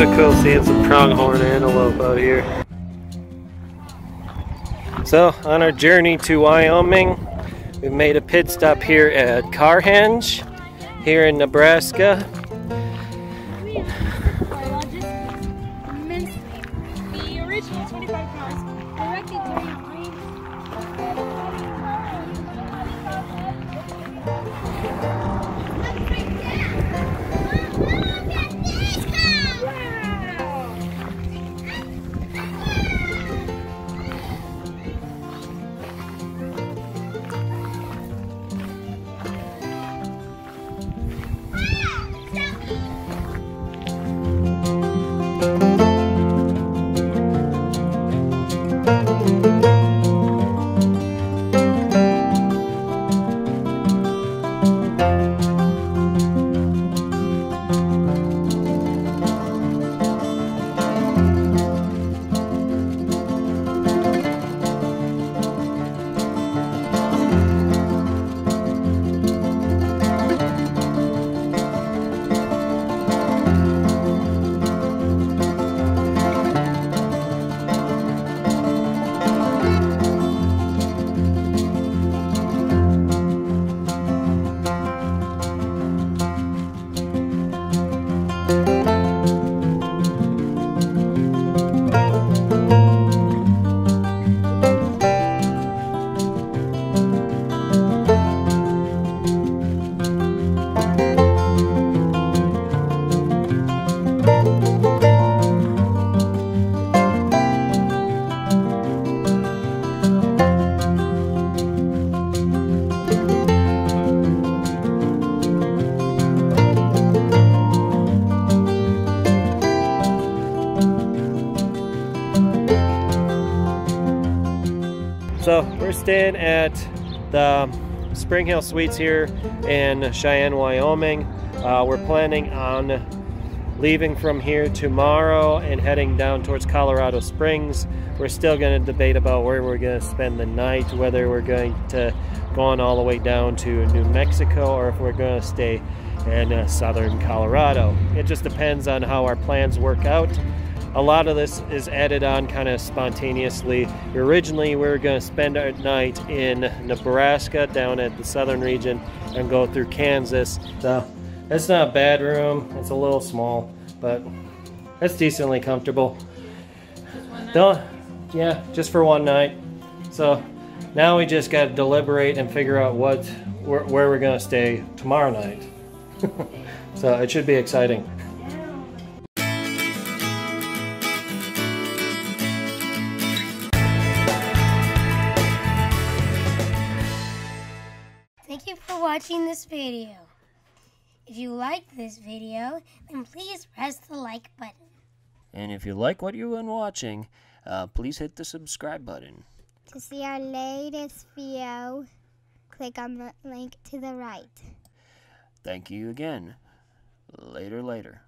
So cool seeing some pronghorn antelope out here. So, on our journey to Wyoming, we made a pit stop here at Carhenge, here in Nebraska. So we're staying at the SpringHill Suites here in Cheyenne, Wyoming. Uh, we're planning on leaving from here tomorrow and heading down towards Colorado Springs. We're still going to debate about where we're going to spend the night, whether we're going to go on all the way down to New Mexico or if we're going to stay in uh, southern Colorado. It just depends on how our plans work out a lot of this is added on kind of spontaneously. Originally, we were going to spend our night in Nebraska down at the southern region and go through Kansas. So it's not a bad room. It's a little small, but it's decently comfortable. Don't, yeah, just for one night. So now we just got to deliberate and figure out what where, where we're going to stay tomorrow night. so it should be exciting. Watching this video. If you like this video, then please press the like button. And if you like what you've been watching, uh, please hit the subscribe button. To see our latest video, click on the link to the right. Thank you again. Later, later.